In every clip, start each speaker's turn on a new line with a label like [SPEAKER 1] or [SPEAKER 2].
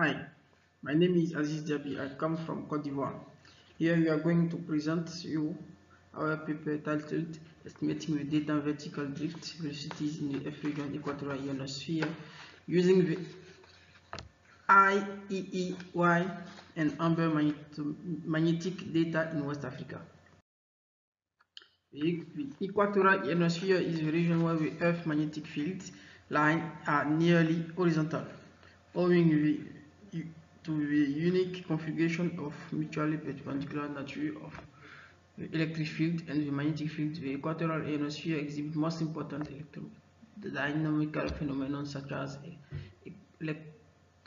[SPEAKER 1] Hi, my name is Aziz Diaby. I come from Cote d'Ivoire. Here we are going to present you our paper titled Estimating the Data Vertical Drift Velocities in the African Equatorial Ionosphere using the IEEY and Amber magnetic data in West Africa. The equatorial ionosphere is a region where the Earth magnetic fields lines are nearly horizontal, owing to the unique configuration of mutually perpendicular nature of the electric field and the magnetic field. The equatorial ionosphere exhibits most important dynamical phenomena such as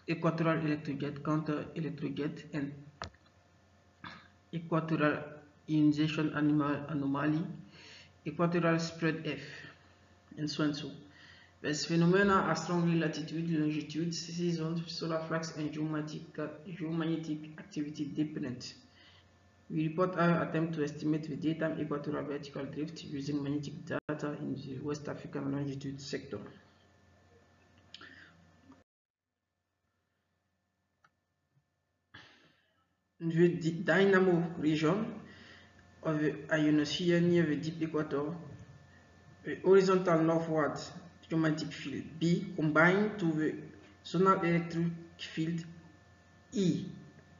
[SPEAKER 1] equatorial electrojet, counter electrojet, and equatorial ionization anomaly, equatorial spread F, and so and so. These phenomena are strongly latitude, longitude, season, solar flux, and geomagnetic activity dependent. We report our attempt to estimate the daytime equatorial vertical drift using magnetic data in the West African longitude sector. The dynamo region, of the ionosphere near the deep equator, the horizontal northward geomagnetic field B combined to the zonal electric field E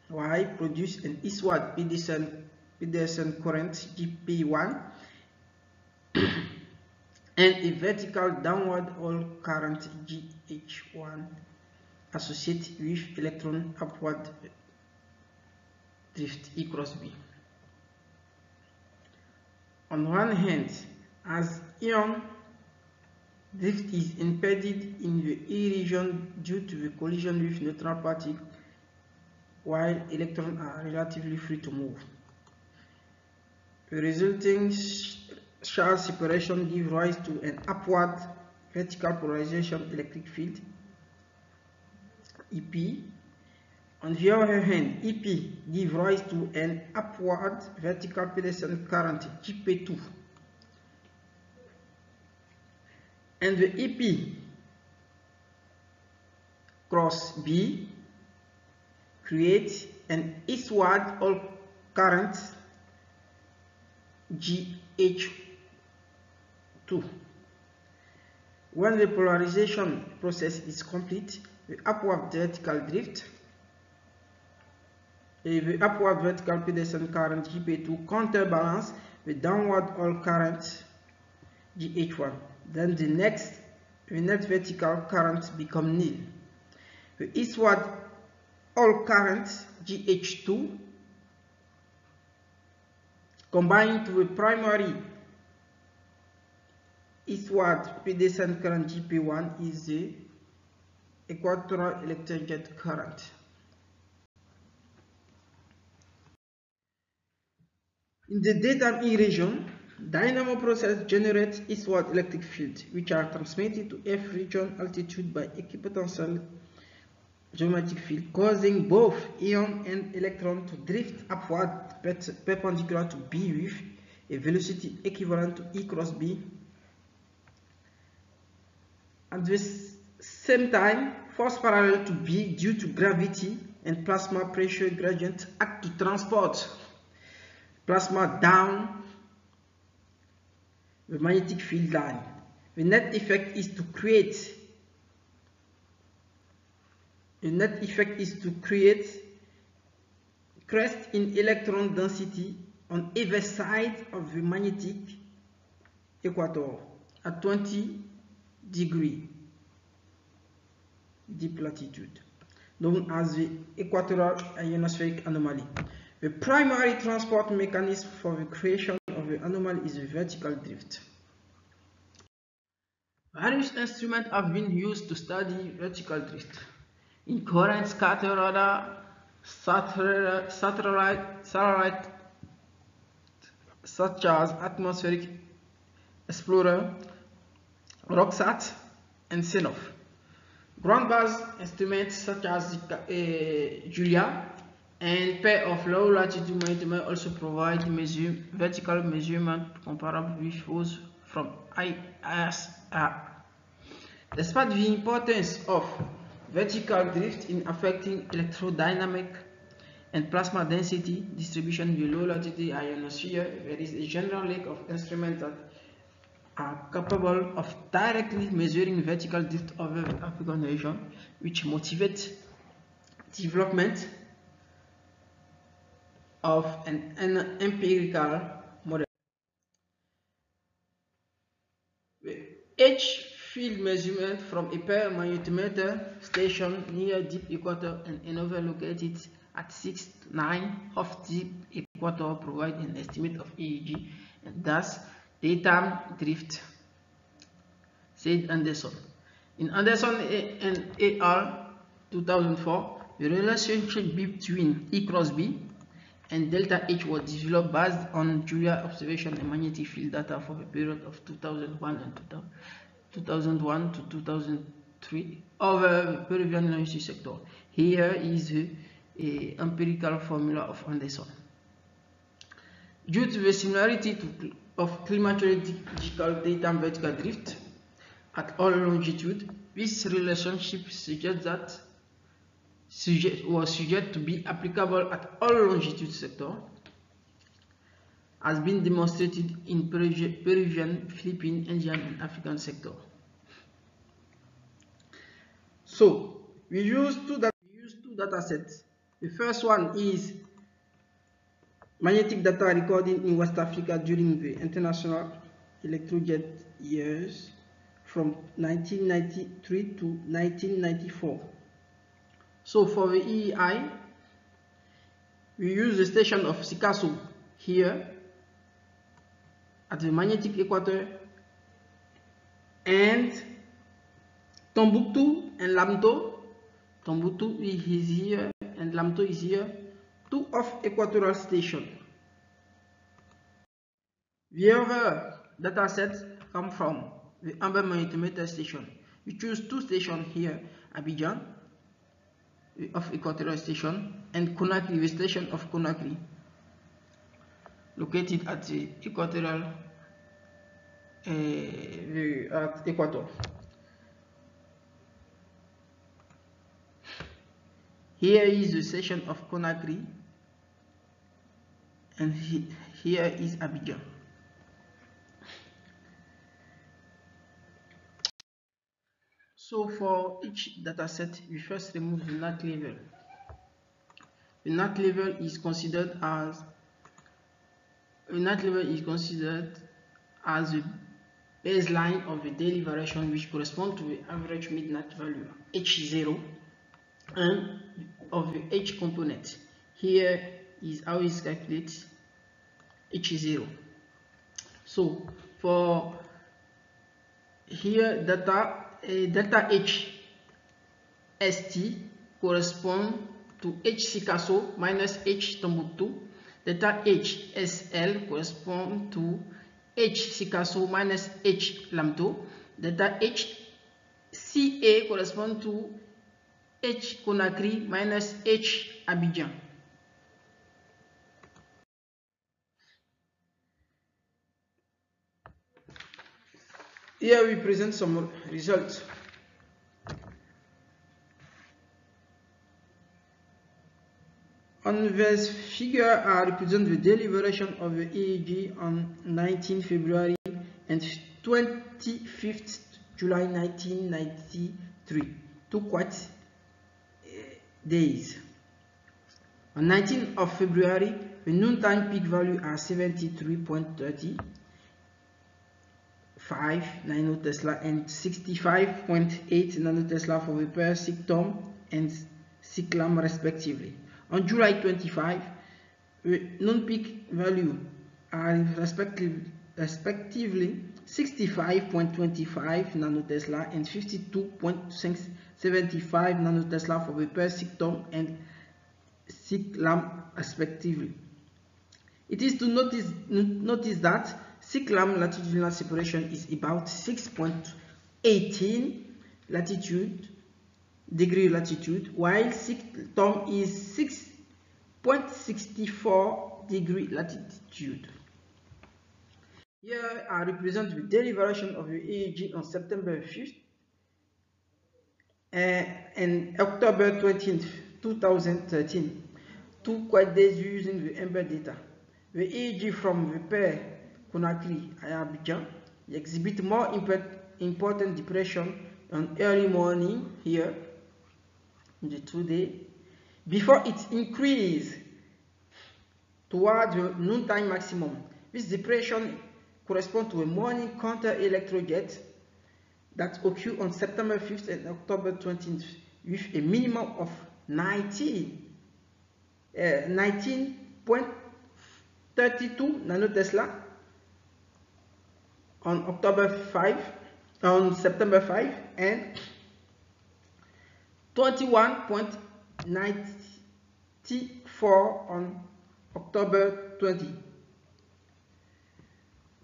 [SPEAKER 1] Y produce an eastward Pedersen current GP1 and a vertical downward Hall current GH1 associated with electron upward drift E cross B. On one hand, as ion drift is impeded in the E region due to the collision with neutral particles, while electrons are relatively free to move. The resulting charge separation gives rise to an upward vertical polarization electric field EP on the other hand, EP gives rise to an upward vertical Pedersen current GP2. And the EP cross B creates an eastward Hall current GH2. When the polarization process is complete, the upward vertical drift eh, the upward vertical Pedersen current GP2 counterbalance the downward all current GH1. Then the next the net vertical current become nil. The eastward all current GH2 combined the primary eastward Pedersen current GP1 is the equatorial electrojet current. In the daytime E region, dynamo process generates eastward electric fields, which are transmitted to F region altitude by equipotential geomagnetic field, causing both ion and electron to drift upward perpendicular to B with a velocity equivalent to E cross B. At the same time, force parallel to B due to gravity and plasma pressure gradient act to transport plasma down the magnetic field line. The net effect is to create the net effect is to create crest in electron density on either side of the magnetic equator at 20 degree deep latitude known as the equatorial ionospheric anomaly. The primary transport mechanism for the creation the anomaly is vertical drift. Various instruments have been used to study vertical drift. Incoherent scatter radar, satellite, satellite such as atmospheric explorer, ROCSAT, and C/NOFS. Ground-based instruments such as uh, Julia and pair of low latitude measurement also provide measure, vertical measurement comparable with those from ISR. Despite the importance of vertical drift in affecting electrodynamic and plasma density distribution below latitude ionosphere. There is a general lack of instruments that are capable of directly measuring vertical drift over the African region, which motivates development of an, an empirical model. H field measurement from a pair magnetometer station near deep equator and another located at 6 9 off deep equator provide an estimate of EEG and thus daytime drift, said Anderson. In Anderson and AR 2004, the relationship between E cross B and delta H was developed based on Julia observation and magnetic field data for the period of 2001 and 2001 to 2003 over the Peruvian energy sector. Here is the empirical formula of Anderson. Due to the similarity to, of climatological data and vertical drift at all longitude, this relationship suggests that suggest, was suggested to be applicable at all longitude sector has been demonstrated in Peruvian, Philippine, Indian, and African sector. So we use two we use two data sets. The first one is magnetic data recording in West Africa during the international electrojet years from 1993 to 1994. So for the EEI, we use the station of Sikasso here at the magnetic equator and Tombouctou and Lamto. Tombouctou is here and Lamto is here, two off equatorial station. The other data sets come from the Amber magnetometer station. We choose two stations here, Abidjan of Equatorial Station and Conakry, station of Conakry, located at the equatorial uh, at equator. Here is the station of Conakry and he, here is Abidjan. So for each dataset, we first remove the NAT level. The NAT level is considered as the NAT level is considered as the baseline of the daily variation which correspond to the average midnight value H0 and of the H component. Here is how is calculated H0. So for here data delta H ST correspond to H Sikasso minus H Tombouctou. Delta H SL correspond to H Sikasso minus H Lamto. Delta H CA correspond to H Conakry minus H Abidjan. Here we present some results. On this figure I represent the daily variation of the EEG on 19 February and 25th July 1993, two quite uh, days. On 19th of February, the noontime peak value are 73.30 5 nanotesla and 65.8 nanotesla for the pair SICTOM and SICLAM respectively. On July 25, the non-peak value are respectively, respectively 65.25 nanotesla and 52.75 nanotesla for the pair SICTOM and SICLAM respectively. It is to notice, notice that SICLAM latitudinal separation is about 6.18 latitude degree latitude while SICTOM is 6.64 degree latitude. Here I represent the daily variation of the EEG on September 5th uh, in October 20th, 2013, two quiet days using the Amber data. The EEG from the pair Conakry Abidjan exhibit more important depression on early morning here in the two day before it increase towards the noontime maximum. This depression corresponds to a morning counter electrojet that occurred on September 5th and October 20th with a minimum of 19 uh, 19.32 nanotesla on October 5 on September 5 and 21.94 on October 20.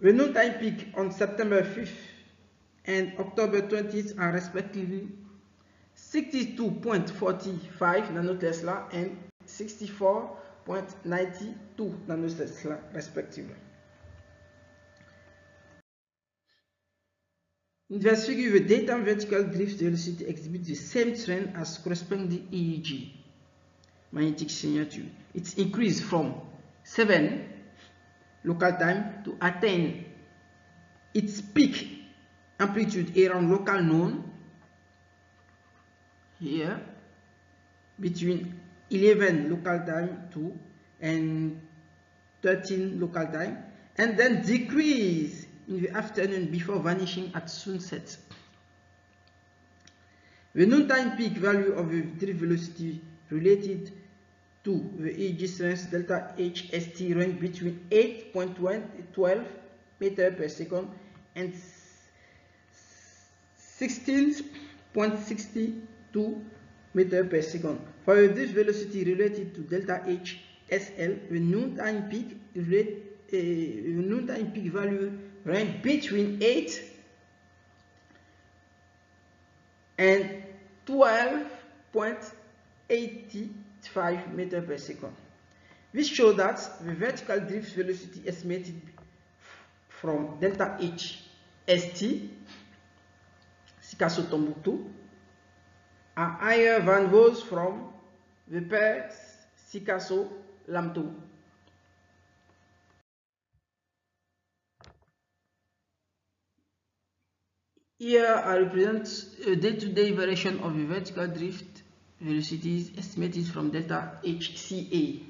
[SPEAKER 1] The noontime peak on September 5th and October 20th are respectively 62.45 nanotesla and 64.92 nanotesla respectively. In this figure, the daytime vertical drift velocity exhibits the same trend as corresponding EEG magnetic signature. It's increased from 7 local time to attain its peak amplitude around local noon here between 11 local time to and 13 local time and then decrease in the afternoon before vanishing at sunset. The noontime peak value of the drift velocity related to the EEG strength delta HST range between 8.12 meter per second and 16.62 meter per second. For drift velocity related to delta HSL, the noontime peak uh, the noontime peak value range between 8 and 12.85 meter per second. This shows that the vertical drift velocity estimated from delta H ST Sikasso Tombouctou are higher than those from the pair Sikasso Lamto. Here I represent a day-to-day -day variation of the vertical drift velocities estimated from delta HCA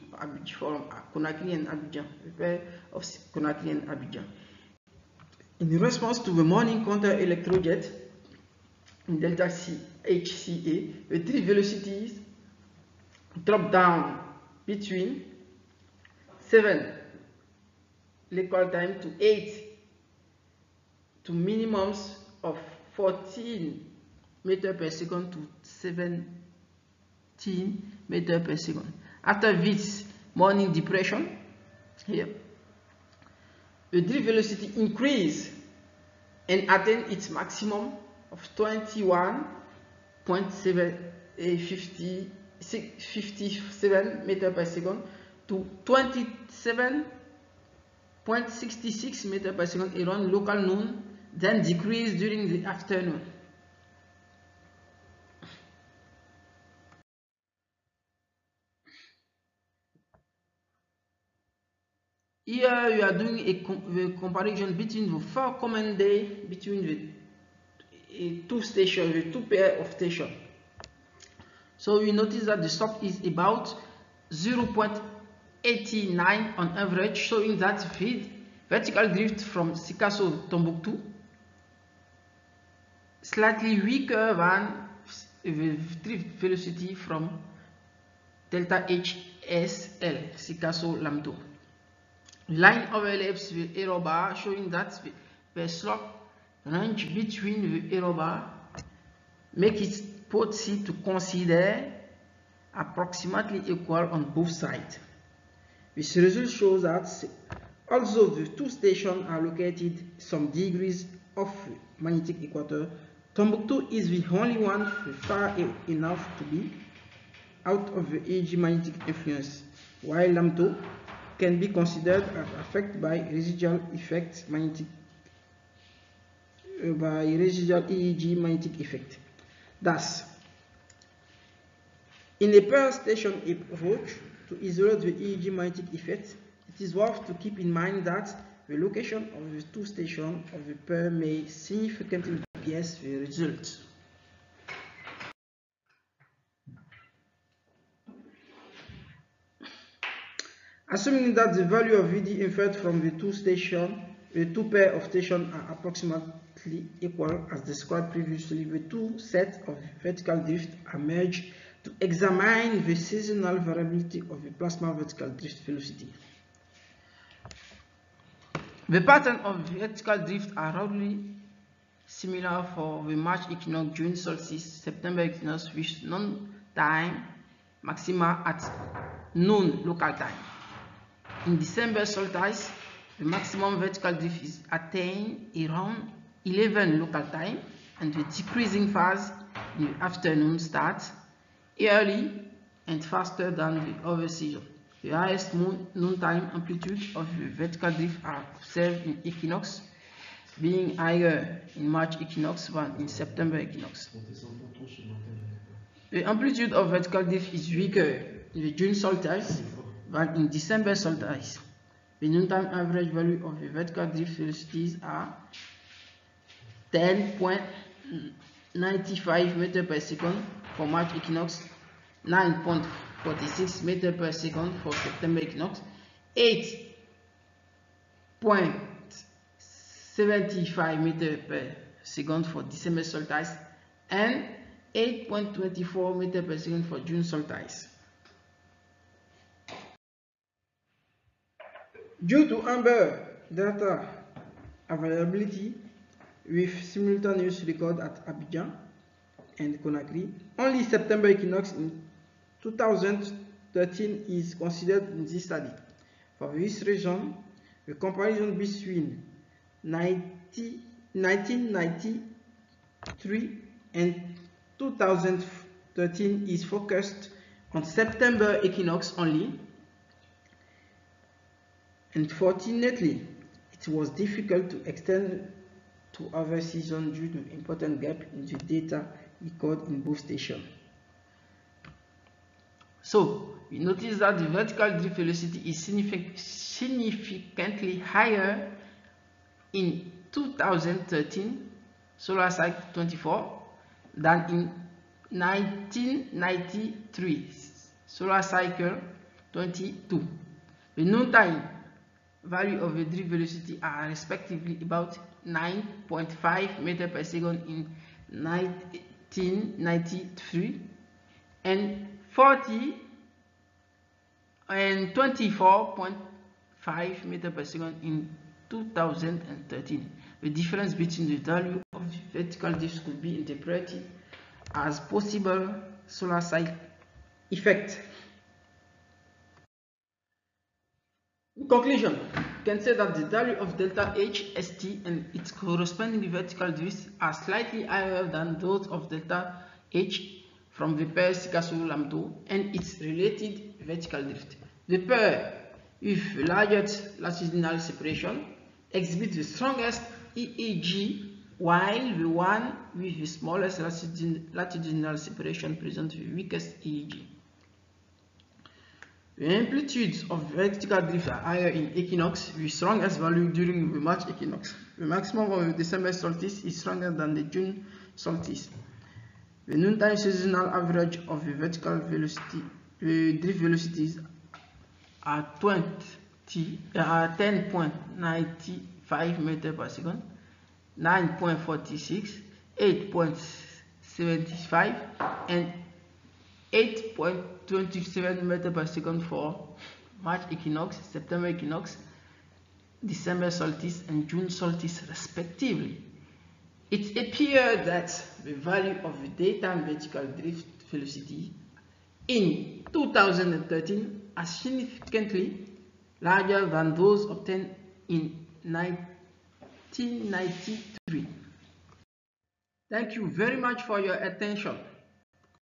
[SPEAKER 1] from Conakry and Abidjan, the pair of Conakry and Abidjan. In response to the morning counter electrojet in delta C HCA, the drift velocities drop down between 7 local time to 8 to minimums of 14 meter per second to 17 meter per second. After this morning depression, here, the drift velocity increase and attain its maximum of 21.57 eh, meter per second to 27.66 meter per second around local noon then decrease during the afternoon. Here you are doing a com comparison between the four common day between the two stations, the two pair of stations. So we notice that the stop is about 0.89 on average, showing that feed vertical drift from Sikasso Tombouctou slightly weaker than drift velocity from delta HSL, Sikasso Lamto. Line overlaps the error bar showing that the slope range between the error bar make it possible to consider approximately equal on both sides. This result shows that although the two stations are located some degrees off magnetic equator, Tombouctou is the only one far enough to be out of the EEG magnetic influence, while Lamto can be considered affected by residual effects magnetic uh, by residual EEG magnetic effect. Thus, In a per station approach to isolate the EEG magnetic effect, it is worth to keep in mind that the location of the two stations of the pair may significantly bias the result. Assuming that the value of VD inferred from the two station, the two pair of stations are approximately equal as described previously, the two sets of vertical drift are merged to examine the seasonal variability of the plasma vertical drift velocity. The pattern of vertical drift are roughly similar for the March equinox, June solstice, September equinox with non time maxima at noon local time. In December solstice, the maximum vertical drift is attained around 11 local time and the decreasing phase in the afternoon starts early and faster than the other season. The highest moon noontime amplitude of the vertical drift are observed in equinox, being higher in March equinox than in September equinox. The amplitude of vertical drift is weaker in the June solstice than in December solstice. The noontime average value of the vertical drift velocities are 10.95 meter per second for March equinox, 9.46 meter per second for September equinox, 8.75 meter per second for December solstice, and 8.24 meter per second for June solstice. Due to Amber data availability with simultaneous record at Abidjan and Conakry, only September equinox in 2013 is considered in this study. For this reason, the comparison between 90, 1993 and 2013 is focused on September equinox only Unfortunately, it was difficult to extend to other seasons due to important gap in the data recorded in both stations. So, we notice that the vertical drift velocity is significantly higher in 2013 solar cycle 24 than in 1993 solar cycle 22. The noontime value of the drift velocity are respectively about 9.5 meter per second in 1993 and 40 and 24.5 meter per second in 2013. The difference between the value of the vertical drift could be interpreted as possible solar cycle effect In conclusion, we can say that the value of delta H, St and its corresponding vertical drift are slightly higher than those of delta H from the pair Sikasso-Lamto and its related vertical drift. The pair with largest latitudinal separation exhibits the strongest EEG while the one with the smallest latitudinal separation presents the weakest EEG. The amplitudes of vertical drift are higher in equinox with strongest value during the March equinox. The maximum of the December solstice is stronger than the June solstice. The noontime seasonal average of the vertical velocity, the drift velocities are 20 are 10.95 uh, meter per second, 9.46, 8.75, and 8.27 meter per second for March equinox, September equinox, December solstice and June solstice respectively. It appears that the value of the daytime vertical drift velocity in 2013 are significantly larger than those obtained in 1993. Thank you very much for your attention.